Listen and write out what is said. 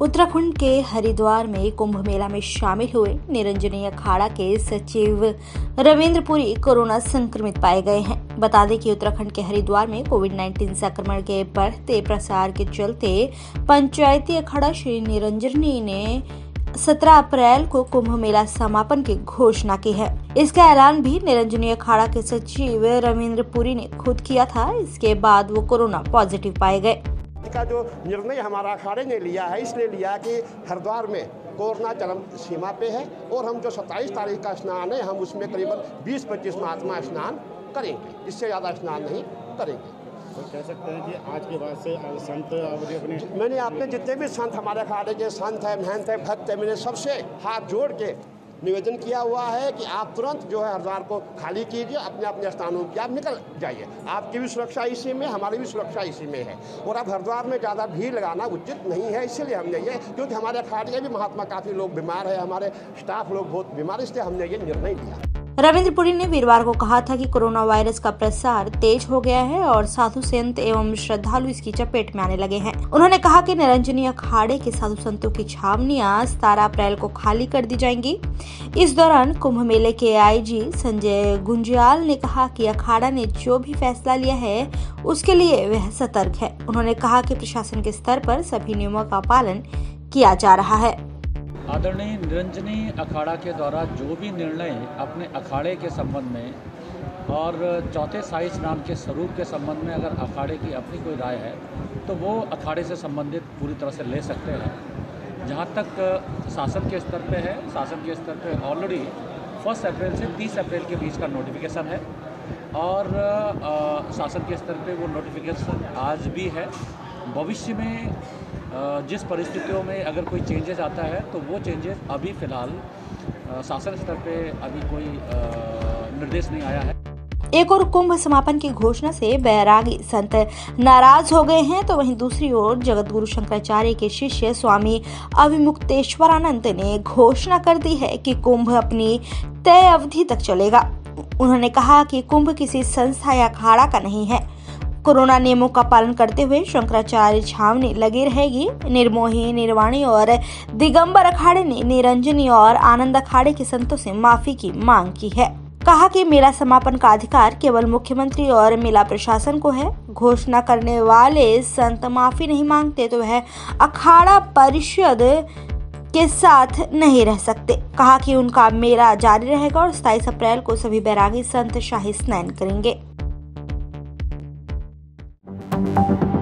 उत्तराखंड के हरिद्वार में कुंभ मेला में शामिल हुए निरंजनी अखाड़ा के सचिव रविंद्र पुरी कोरोना संक्रमित पाए गए हैं। बता दें कि उत्तराखंड के हरिद्वार में कोविड 19 संक्रमण के बढ़ते प्रसार के चलते पंचायती अखाड़ा श्री निरंजनी ने 17 अप्रैल को कुंभ मेला समापन की घोषणा की है। इसका ऐलान भी निरंजनी अखाड़ा के सचिव रविंद्र पुरी ने खुद किया था। इसके बाद वो कोरोना पॉजिटिव पाए गए। का जो निर्णय हमारा अखाड़े ने लिया है, इसलिए लिया कि हरिद्वार में कोरोना चरम सीमा पे है और हम जो 27 तारीख का स्नान है, हम उसमें करीबन 20-25 महात्मा स्नान करेंगे। इससे ज़्यादा स्नान नहीं करेंगे। तो कह सकते हैं कि आज से मैंने आपने जितने भी संत हमारे अखाड़े के संत है, महंत है, भक्त है, मैंने सबसे हाथ जोड़ के निवेदन किया हुआ है कि आप तुरंत जो है हरिद्वार को खाली कीजिए, अपने अपने स्थानों की आप निकल जाइए। आपकी भी सुरक्षा इसी में, हमारी भी सुरक्षा इसी में है। और अब हरिद्वार में ज़्यादा भीड़ लगाना उचित नहीं है, इसीलिए हमने ये क्योंकि हमारे अखाड़े भी महात्मा काफ़ी लोग बीमार है, हमारे स्टाफ लोग बहुत बीमार इसलिए हमने ये निर्णय लिया। रविंद्र पुरी ने वीरवार को कहा था कि कोरोना वायरस का प्रसार तेज हो गया है और साधु संत एवं श्रद्धालु इसकी चपेट में आने लगे हैं। उन्होंने कहा कि निरंजनी अखाड़े के साधु संतों की छावनियाँ सतारह अप्रैल को खाली कर दी जाएँगी। इस दौरान कुंभ मेले के आईजी संजय गुंजियाल ने कहा कि अखाड़ा ने जो भी फैसला लिया है, उसके लिए वह सतर्क है। उन्होंने कहा कि प्रशासन के स्तर पर सभी नियमों का पालन किया जा रहा है। आदरणीय निरंजनी अखाड़ा के द्वारा जो भी निर्णय अपने अखाड़े के संबंध में और चौथे साई स्नान के स्वरूप के संबंध में अगर अखाड़े की अपनी कोई राय है तो वो अखाड़े से संबंधित पूरी तरह से ले सकते हैं। जहाँ तक शासन के स्तर पे है, शासन के स्तर पे ऑलरेडी फ़र्स्ट अप्रैल से तीस अप्रैल के बीच का नोटिफिकेशन है। और शासन के स्तर पे वो नोटिफिकेशन आज भी है। भविष्य में जिस परिस्थितियों में अगर कोई चेंजेस आता है तो वो चेंजेस अभी फ़िलहाल शासन स्तर पे अभी कोई निर्देश नहीं आया है। एक और कुंभ समापन की घोषणा से बैरागी संत नाराज़ हो गए हैं तो वहीं दूसरी ओर जगत गुरु शंकराचार्य के शिष्य स्वामी अभिमुक्तेश्वरानंद ने घोषणा कर दी है कि कुंभ अपनी तय अवधि तक चलेगा। उन्होंने कहा कि कुंभ किसी संस्था या अखाड़ा का नहीं है। कोरोना नियमों का पालन करते हुए शंकराचार्य छावनी लगी रहेगी। निर्मोही, निर्वाणी और दिगंबर अखाड़े ने निरंजनी और आनंद अखाड़े के संतों से माफ़ी की मांग की है। कहा कि मेला समापन का अधिकार केवल मुख्यमंत्री और मेला प्रशासन को है। घोषणा करने वाले संत माफ़ी नहीं मांगते तो वह अखाड़ा परिषद के साथ नहीं रह सकते। कहा कि उनका मेला जारी रहेगा और 27 अप्रैल को सभी बैरागी संत शाही स्नान करेंगे। Thank you.